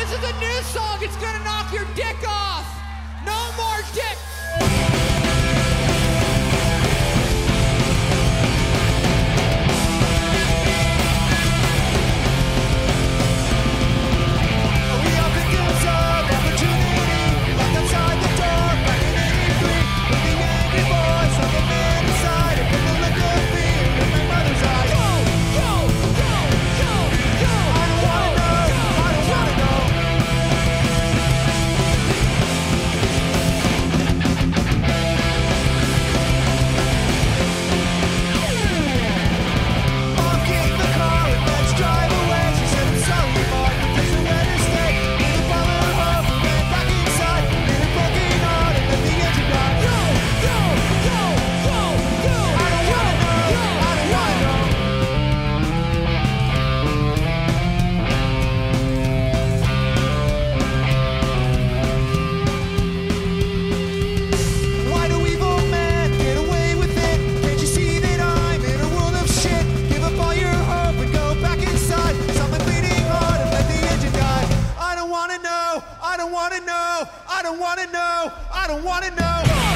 This is a new song. It's going to knock your dick off. don't wanna know, I don't wanna know, I don't wanna know.